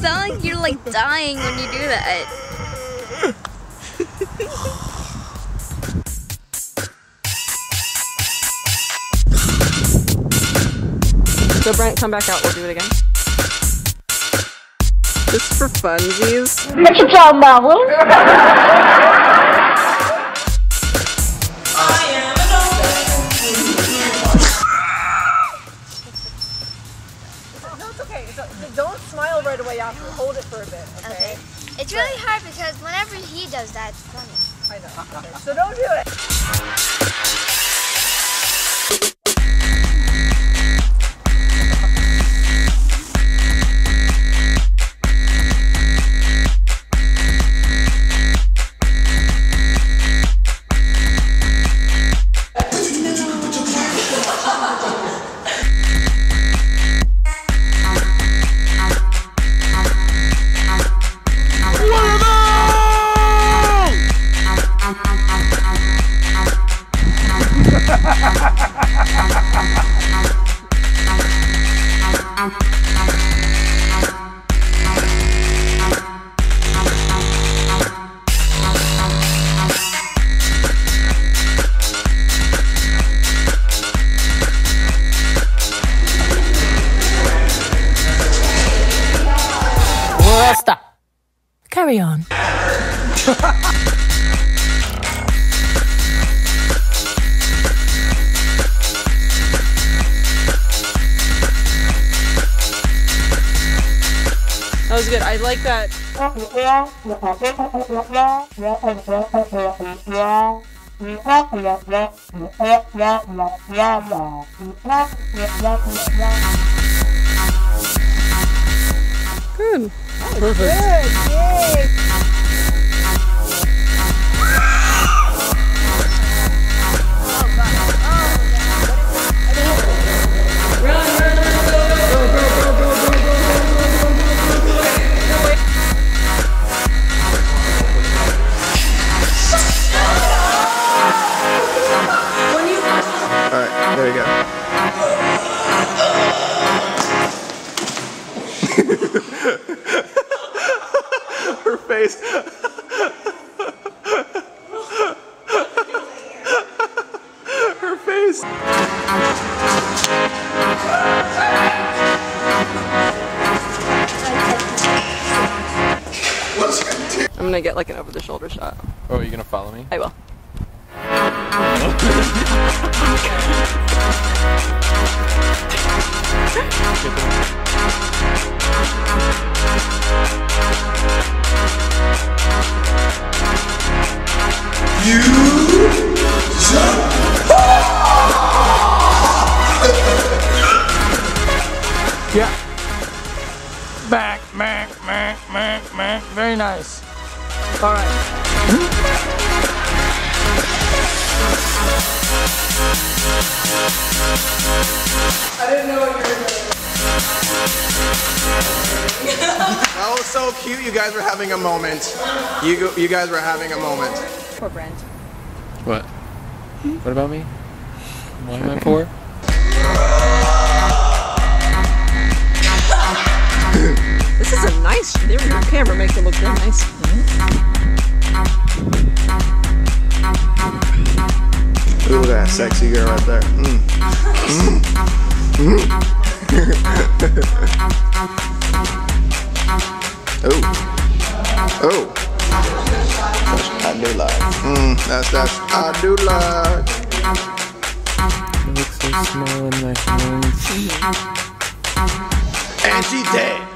dying when you do that. So Brent, come back out. We'll do it again. Just for funsies. What you talking about, it's okay. So, don't smile right away after. Hold it for a bit, okay? It's really hard because whenever he does that, it's funny. I know. Okay. So don't do it. Carry on. That was good. I like that. Good. Perfect. Alright, face. Her face. I'm gonna get like an over the shoulder shot. Oh, are you gonna follow me? I will. nice. All right. That was so cute. You guys were having a moment. You go- you guys were having a moment. Poor Brent. What? Hmm? What about me? Why am I poor? This is a nice. There we go. Camera makes it look real nice. Ooh, look at that sexy girl right there. Mm. oh. Oh. I do like. Mm, that's that's I do like. It looks so small in my hands. And she dead.